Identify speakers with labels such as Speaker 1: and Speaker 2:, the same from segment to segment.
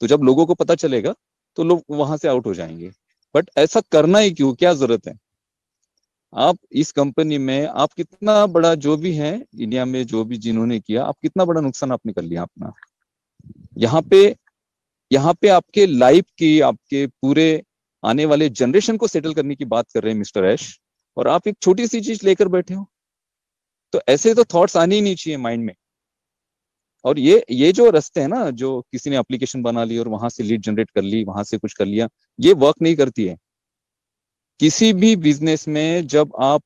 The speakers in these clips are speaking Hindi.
Speaker 1: तो जब लोगों को पता चलेगा तो लोग वहाँ से आउट हो जाएँगे। बट ऐसा करना ही क्यों? क्या ज़रूरत है? आप इस कंपनी में, आप कितना बड़ा जो भी है इंडिया में जो भी जिन्होंने किया, आप कितना बड़ा नुकसान आपने कर लिया अपना? यहाँ पे यहाँ पे आपके लाइफ की, आपके पूरे आने वाले जनरेशन को सेटल करने की बात कर रहे हैं, मिस्टर ऐश। और आप एक छोटी सी चीज़ लेकर बैठे हो। तो ऐसे तो थॉट्स आने ही नहीं चाहिए माइंड में। और ये ये जो रास्ते हैं ना, जो किसी ने एप्लीकेशन बना ली और वहाँ से लीड जनरेट कर ली, वहाँ से कुछ कर लिया, ये वर्क नहीं करती है। किसी भी बिज़नेस में जब आप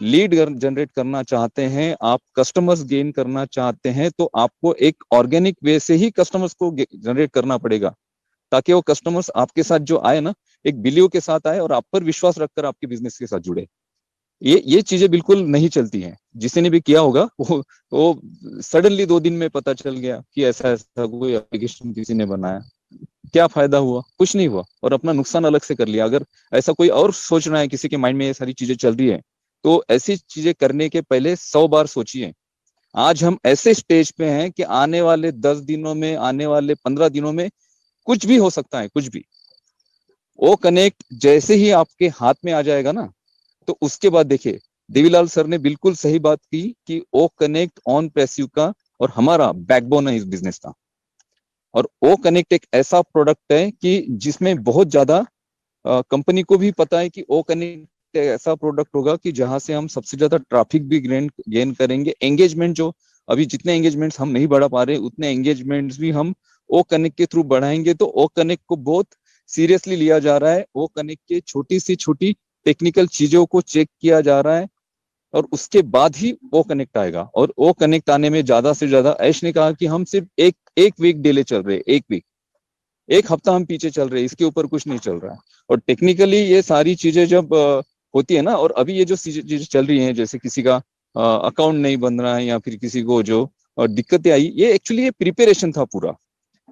Speaker 1: लीड जनरेट करना चाहते हैं, आप कस्टमर्स गेन करना चाहते हैं तो आपको एक ऑर्गेनिक वे से ही कस्टमर्स को जनरेट करना पड़ेगा। ताकि वो कस्टमर्स आपके साथ जो आए ना, एक बिलीव के साथ आए और आप पर विश्वास रखकर आपके बिज़नेस के साथ जुड़े। ये ये चीज़ें बिल्कुल नहीं चलती हैं। जिसने भी किया होगा, वो वो सडनली दो दिन में पता चल गया कि ऐसा ऐसा कोई एप्लीकेशन किसी ने बनाया। क्या फ़ायदा हुआ? कुछ नहीं हुआ। और अपना नुकसान अलग से कर लिया। अगर ऐसा कोई और सोच रहा है, किसी के माइंड में ये सारी चीज़ें चल रही है तो ऐसी चीज़ें करने के पहले सौ बार सोचिए। आज हम ऐसे स्टेज पे हैं कि आने वाले दस दिनों में, आने वाले पंद्रह दिनों में कुछ भी हो सकता है, कुछ भी। वो कनेक्ट जैसे ही आपके हाथ में आ जाएगा ना तो उसके बाद देखिए, देवीलाल सर ने बिल्कुल सही बात की कि ओ कनेक्ट ऑन पैसिव का और हमारा बैकबोन है इस बिज़नेस का। और ओ कनेक्ट एक ऐसा प्रोडक्ट है कि जिसमें बहुत ज़्यादा कंपनी को भी पता है कि ओ कनेक्ट ऐसा प्रोडक्ट होगा कि जहाँ से हम सबसे ज़्यादा ट्रैफ़िक भी गेन गेन करेंगे। एंगेजमेंट जो, अभी जितने एंगेजमेंट्स हम नहीं बढ़ा पा रहे, उतने एंगेजमेंट्स भी हम ओ कनेक्ट के थ्रू बढ़ाएँगे। तो ओ कनेक्ट को बहुत सीरियसली लिया जा रहा है। ओ कनेक्ट के छोटी सी छोटी टेक्निकल चीज़ों को चेक किया जा रहा है और उसके बाद ही वो कनेक्ट आएगा। और वो कनेक्ट आने में ज़्यादा से ज़्यादा ऐश ने कहा कि हम सिर्फ़ एक एक वीक डिले चल रहे, एक वीक एक हफ़्ता हम पीछे चल रहे, इसके ऊपर कुछ नहीं चल रहा। है और टेक्निकली ये सारी चीज़ें जब होती है ना, और अभी ये जो चीज़ें चल रही हैं, जैसे किसी का अकाउंट नहीं बन रहा है या फिर किसी को जो दिक्कतें आई, ये एक्चुअली ये प्रिपेरेशन था पूरा।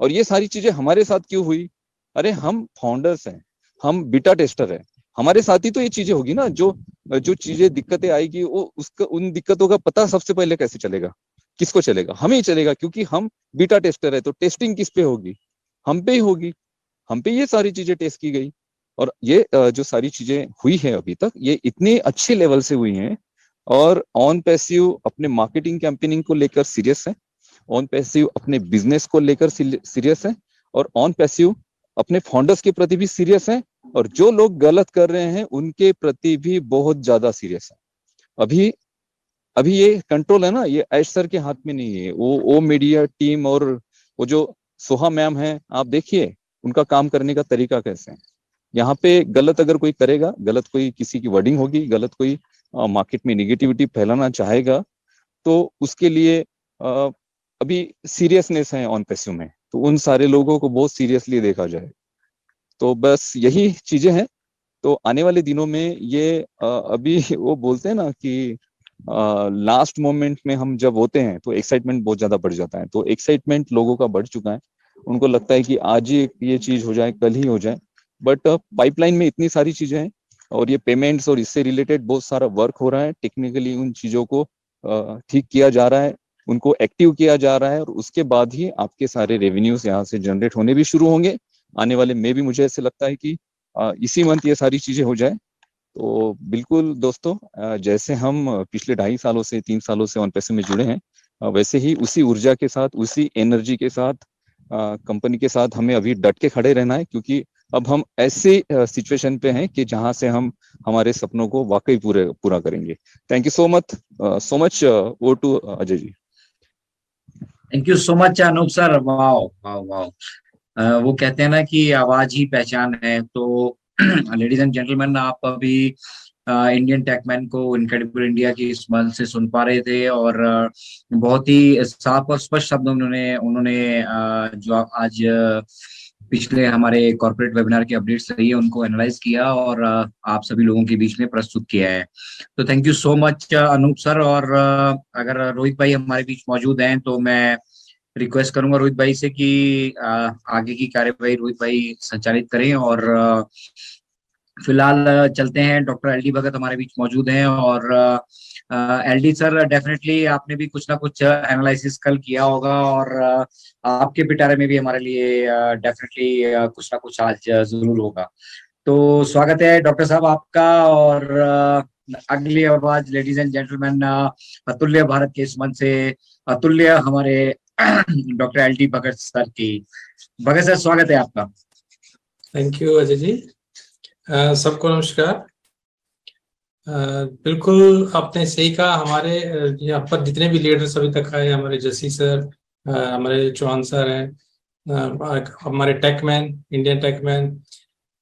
Speaker 1: और ये सारी चीज़ें हमारे साथ क्यों हुई? अरे हम फाउंडर्स हैं, हम बीटा टेस्टर हैं। हमारे साथ ही तो ये चीज़ें होगी ना, जो जो चीज़ें दिक्कतें आएगी, वो उसका, उन दिक्कतों का पता सबसे पहले कैसे चलेगा? किसको चलेगा? हमें ही चलेगा, क्योंकि हम बीटा टेस्टर है तो टेस्टिंग किस पे होगी? हम पे ही होगी। हम पे ये सारी चीज़ें टेस्ट की गई। और ये जो सारी चीज़ें हुई है अभी तक, ये इतने अच्छे लेवल से हुई हैं, और ऑन पैसिव अपने मार्केटिंग कैंपेनिंग को लेकर सीरियस है ऑन पैसिव अपने बिज़नेस को लेकर सीरियस है, और ऑन पैसिव अपने फाउंडर्स के प्रति भी सीरियस है और जो लोग गलत कर रहे हैं उनके प्रति भी बहुत ज़्यादा सीरियस है। अभी अभी ये कंट्रोल है ना ये ऐश सर के हाथ में नहीं है। वो वो मीडिया टीम और वो जो सोहा मैम है आप देखिए उनका काम करने का तरीका कैसे है। यहाँ पे गलत अगर कोई करेगा गलत कोई किसी की वर्डिंग होगी गलत कोई आ, मार्केट में निगेटिविटी फैलाना चाहेगा तो उसके लिए आ, अभी सीरियसनेस है ऑन पेस्यू में। तो उन सारे लोगों को बहुत सीरियसली देखा जाए। तो बस यही चीज़ें हैं। तो आने वाले दिनों में ये अभी वो बोलते हैं ना कि लास्ट मोमेंट में हम जब होते हैं तो एक्साइटमेंट बहुत ज़्यादा बढ़ जाता है। तो एक्साइटमेंट लोगों का बढ़ चुका है। उनको लगता है कि आज ही ये चीज़ हो जाए, कल ही हो जाए। बट पाइपलाइन में इतनी सारी चीज़ें हैं और ये पेमेंट्स और इससे रिलेटेड बहुत सारा वर्क हो रहा है। टेक्निकली उन चीज़ों को ठीक किया जा रहा है, उनको एक्टिव किया जा रहा है और उसके बाद ही आपके सारे रेवेन्यूज यहाँ से जनरेट होने भी शुरू होंगे। आने वाले में भी मुझे ऐसे लगता है कि इसी मंथ ये सारी चीज़ें हो जाए। तो बिल्कुल दोस्तों जैसे हम पिछले ढाई सालों से, तीन सालों से ऑन पैसे में जुड़े हैं वैसे ही उसी ऊर्जा के साथ, उसी एनर्जी के साथ कंपनी के साथ हमें अभी डट के खड़े रहना है, क्योंकि अब हम ऐसे सिचुएशन पे हैं कि जहाँ से हम, हमारे सपनों को वाकई पूरे, पूरा करेंगे। Thank you so much so much वो to Ajay ji.
Speaker 2: Thank you so much Anoop sir wow wow wow वो कहते हैं ना कि आवाज़ ही पहचान है। तो लेडीज़ एंड जेंटलमैन आप अभी इंडियन टेकमैन को इनक्रेडिबल इंडिया की इस मंच से सुन पा रहे थे और बहुत ही साफ़ और स्पष्ट शब्द उन्होंने उन्होंने जो आज पिछले हमारे कॉर्पोरेट वेबिनार की अपडेट्स रही है, उनको एनालाइज किया और आप सभी लोगों के बीच में प्रस्तुत किया है। तो thank you so much Anoop sir और अगर रोहित भाई हमारे बीच मौजूद हैं तो मैं रिक्वेस्ट करूँगा रोहित भाई से कि आगे की कार्यवाही रोहित भाई संचालित करें और फ़िलहाल चलते हैं। डॉक्टर एल डी भगत हमारे बीच मौजूद हैं और एलडी सर डेफिनेटली आपने भी कुछ ना कुछ एनालिसिस कल किया होगा और आपके पिटारे में भी हमारे लिए डेफिनेटली कुछ ना कुछ आज ज़रूर होगा। तो स्वागत है डॉक्टर साहब आपका और अगली आवाज़ लेडीज़ एंड जेंटलमैन अतुल्य भारत के इस मन से, अतुल्य हमारे doctor L T Bhagat sir की। भगत सर, स्वागत है आपका।
Speaker 3: Thank you Ajay ji. सबको नमस्कार। बिल्कुल आपने सही कहा, हमारे, यहाँ पर जितने भी लीडर्स अभी तक आए, हमारे जसी सर हमारे चौहान सर हैं हमारे टेकमैन इंडियन टेकमैन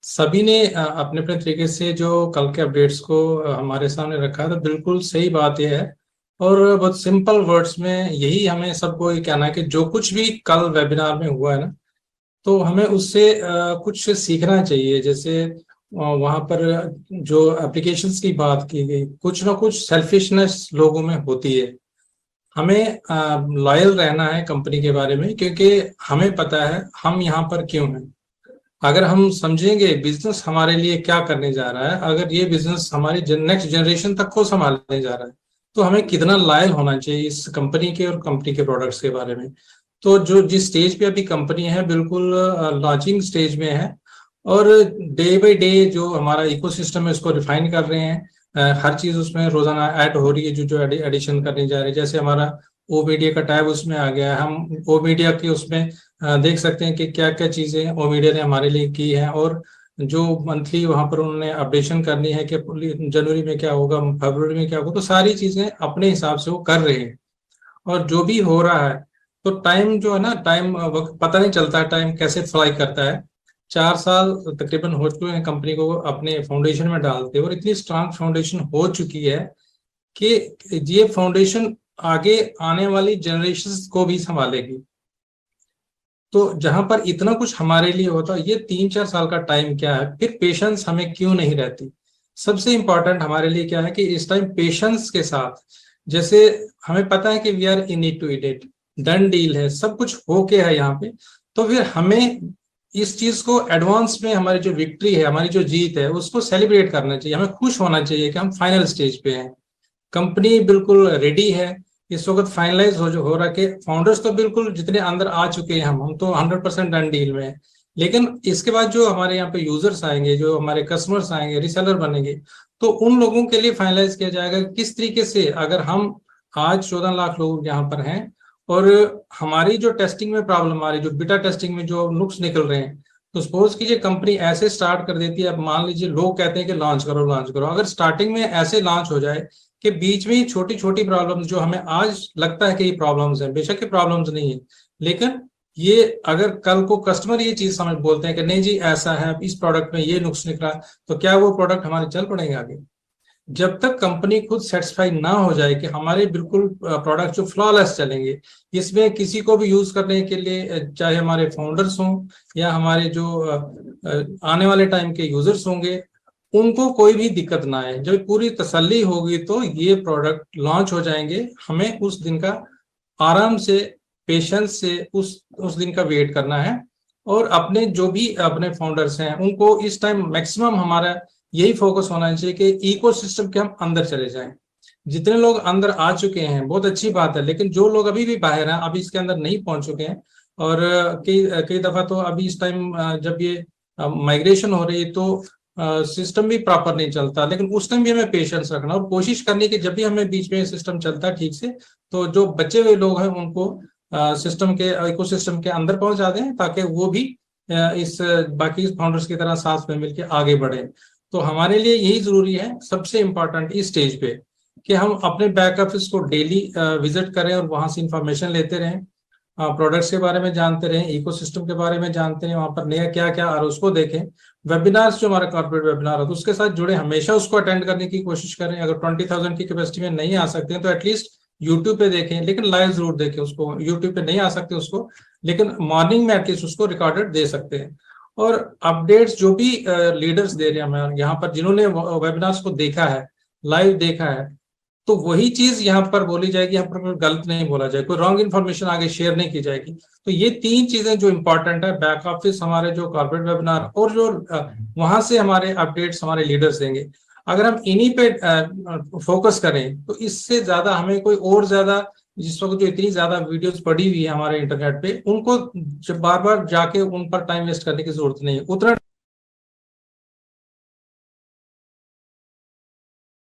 Speaker 3: सभी ने अपने अपने तरीके से जो कल के अपडेट्स को हमारे सामने रखा तो बिल्कुल सही बात यह है और बहुत सिंपल वर्ड्स में यही हमें सबको ये कहना है कि जो कुछ भी कल वेबिनार में हुआ है ना तो हमें उससे कुछ सीखना चाहिए। जैसे वहाँ पर जो एप्लीकेशंस की बात की गई, कुछ ना कुछ सेल्फिशनेस लोगों में होती है। हमें लॉयल रहना है कंपनी के बारे में, क्योंकि हमें पता है हम यहाँ पर क्यों हैं। अगर हम समझेंगे बिज़नेस हमारे लिए क्या करने जा रहा है, अगर ये बिज़नेस हमारी नेक्स्ट जनरेशन तक को संभालने जा रहा है तो हमें कितना लायल होना चाहिए इस कंपनी के और कंपनी के प्रोडक्ट्स के बारे में? तो जो जिस स्टेज पे अभी कंपनी है, बिल्कुल लॉन्चिंग स्टेज में है और डे बाय डे जो हमारा इकोसिस्टम है, उसको रिफाइन कर रहे हैं। हर चीज़ उसमें रोज़ाना ऐड हो रही है, जो जो एडिशन करने जा रहे हैं। जैसे हमारा ओ मीडिया का टैब उसमें आ गया है। हम ओ मीडिया के उसमें देख सकते हैं कि क्या क्या चीज़ें ओ मीडिया ने हमारे लिए की है और जो मंथली वहाँ पर उन्होंने अपडेशन करनी है कि जनवरी में क्या होगा, फरवरी में क्या होगा तो सारी चीज़ें अपने हिसाब से वो कर रहे हैं। और जो भी हो रहा है तो टाइम जो है ना टाइम पता नहीं चलता है टाइम कैसे फ्लाई करता है। चार साल तकरीबन हो चुके हैं कंपनी को अपने फाउंडेशन में डालते और इतनी स्ट्रांग फाउंडेशन हो चुकी है कि ये फाउंडेशन आगे आने वाली जनरेशन को भी संभालेगी। तो जहाँ पर इतना कुछ हमारे लिए होता, ये तीन चार साल का टाइम क्या है? फिर पेशेंस हमें क्यों नहीं रहती? सबसे इंपॉर्टेंट हमारे लिए क्या है कि इस टाइम पेशेंस के साथ, जैसे हमें पता है कि we are in it to it it done deal है, सब कुछ हो के है यहाँ पे तो फिर हमें इस चीज़ को एडवांस में हमारी जो विक्ट्री है, हमारी जो जीत है, उसको सेलिब्रेट करना चाहिए। हमें खुश होना चाहिए कि हम फाइनल स्टेज पे हैं। कंपनी बिल्कुल रेडी है इस वक्त फाइनलाइज हो जो, हो रहा है फाउंडर्स तो बिल्कुल जितने अंदर आ चुके हैं हम हम तो हंड्रेड परसेंट डन डील में लेकिन इसके बाद जो हमारे यहाँ पे यूज़र्स आएँगे, जो हमारे कस्टमर्स आएँगे रिसेलर बनेंगे तो उन लोगों के लिए फाइनलाइज किया जाएगा किस तरीके से अगर हम आज चौदह लाख लोग यहाँ पर हैं और हमारी जो टेस्टिंग में प्रॉब्लम आ रही जो बिटा टेस्टिंग में जो नुक्स निकल रहे हैं तो सपोज़ कीजिए कंपनी ऐसे स्टार्ट कर देती है, अब मान लीजिए लोग कहते हैं कि लॉन्च करो लॉन्च करो। अगर स्टार्टिंग में ऐसे लॉन्च हो जाए कि बीच में छोटी छोटी प्रॉब्लम्स जो हमें आज लगता है कि ये प्रॉब्लम्स हैं, बेशक ये प्रॉब्लम्स नहीं है, लेकिन ये अगर कल को कस्टमर ये चीज़ समझ बोलते हैं कि नहीं जी, ऐसा है, इस प्रोडक्ट में ये नुक्स निकला तो क्या वो प्रोडक्ट हमारे चल पड़ेंगे आगे? जब तक कंपनी खुद सेटिस्फाई ना हो जाए कि हमारे बिल्कुल प्रोडक्ट जो फ्लॉलेस चलेंगे, इसमें किसी को भी यूज़ करने के लिए चाहे हमारे फाउंडर्स हों या हमारे जो आने वाले टाइम के यूज़र्स होंगे उनको कोई भी दिक्कत ना आए। जब पूरी तसल्ली होगी तो ये प्रोडक्ट लॉन्च हो जाएँगे। हमें उस दिन का आराम से पेशेंस से उस उस दिन का वेट करना है। और अपने जो भी अपने फाउंडर्स हैं, उनको इस टाइम मैक्सिमम हमारा यही फोकस होना चाहिए कि इकोसिस्टम के हम अंदर चले जाएँ। जितने लोग अंदर आ चुके हैं, बहुत अच्छी बात है, लेकिन जो लोग अभी भी बाहर हैं, अभी इसके अंदर नहीं पहुँच चुके हैं, और कई कई दफ़ा तो अभी इस टाइम जब ये माइग्रेशन हो रही है तो सिस्टम भी प्रॉपर नहीं चलता। लेकिन उस टाइम भी हमें पेशेंस रखना और कोशिश करनी कि जब भी हमें बीच में सिस्टम चलता ठीक से तो जो बचे हुए लोग हैं उनको सिस्टम के इकोसिस्टम के अंदर पहुँचा दें ताकि वो भी इस, बाकी फाउंडर्स की तरह साथ में मिलकर आगे बढ़े। तो हमारे लिए यही ज़रूरी है, सबसे इंपॉर्टेंट इस स्टेज पे कि हम अपने बैक ऑफ़िस को डेली विज़िट करें और वहाँ से इंफॉर्मेशन लेते रहें। प्रोडक्ट्स के बारे में जानते रहें इकोसिस्टम के बारे में जानते रहें, वहाँ पर नया क्या क्या आ रहा है उसको देखें। वेबिनार्स जो हमारा कॉर्पोरेट वेबिनार है तो उसके साथ जुड़े, हमेशा उसको अटेंड करने की कोशिश करें। अगर ट्वेंटी थाउज़ेंड की कैपेसिटी में नहीं आ सकते हैं तो एटलीस्ट यूट्यूब पे देखें, लेकिन लाइव ज़रूर देखें उसको। यूट्यूब पे नहीं आ सकते उसको, लेकिन मॉर्निंग में एटलीस्ट उसको रिकॉर्डेड दे सकते हैं। और अपडेट्स जो भी लीडर्स दे रहे हैं हमें यहाँ पर जिन्होंने वेबिनार्स को देखा है लाइव देखा है तो वही चीज़ यहाँ पर बोली जाएगी, यहाँ पर गलत नहीं बोला जाएगा, कोई रॉन्ग इन्फॉर्मेशन आगे शेयर नहीं की जाएगी। तो ये तीन चीज़ें जो इंपॉर्टेंट है बैक ऑफ़िस हमारे जो कॉर्पोरेट वेबिनार और जो वहाँ से हमारे अपडेट्स हमारे लीडर्स देंगे। अगर हम इन्हीं पे फोकस करें तो इससे ज़्यादा हमें कोई और ज़्यादा, जिस वक्त जो इतनी ज़्यादा वीडियोस पड़ी हुई है हमारे इंटरनेट पे, उनको बार बार जाके उन पर टाइम वेस्ट करने की ज़रूरत नहीं है। उतना